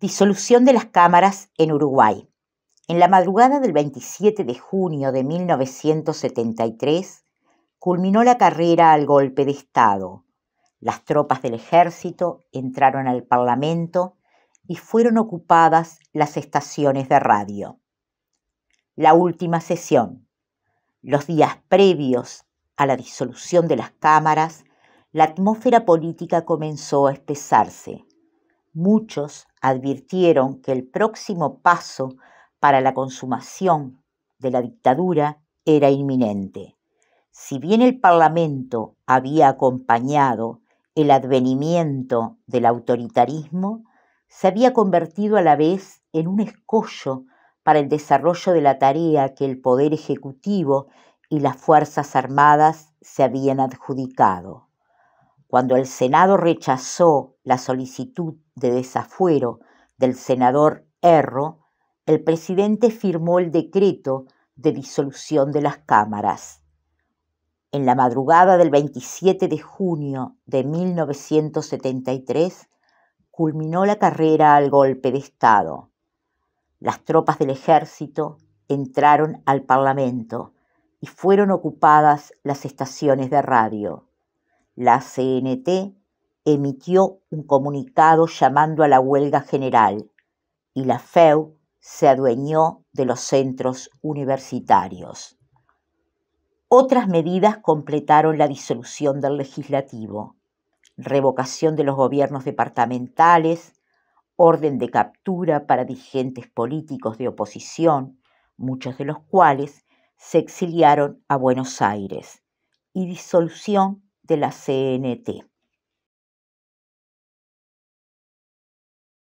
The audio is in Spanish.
Disolución de las cámaras en Uruguay. En la madrugada del 27 de junio de 1973 culminó la carrera al golpe de Estado. Las tropas del ejército entraron al Parlamento y fueron ocupadas las estaciones de radio. La última sesión. Los días previos a la disolución de las cámaras, la atmósfera política comenzó a espesarse. Muchos advirtieron que el próximo paso para la consumación de la dictadura era inminente. Si bien el Parlamento había acompañado el advenimiento del autoritarismo, se había convertido a la vez en un escollo para el desarrollo de la tarea que el Poder Ejecutivo y las Fuerzas Armadas se habían adjudicado. Cuando el Senado rechazó la solicitud de desafuero del senador Erro, el presidente firmó el decreto de disolución de las cámaras. En la madrugada del 27 de junio de 1973 culminó la carrera al golpe de Estado. Las tropas del ejército entraron al Parlamento y fueron ocupadas las estaciones de radio. La CNT emitió un comunicado llamando a la huelga general y la FEU se adueñó de los centros universitarios. Otras medidas completaron la disolución del legislativo, revocación de los gobiernos departamentales, orden de captura para dirigentes políticos de oposición, muchos de los cuales se exiliaron a Buenos Aires, y disolución de la CNT.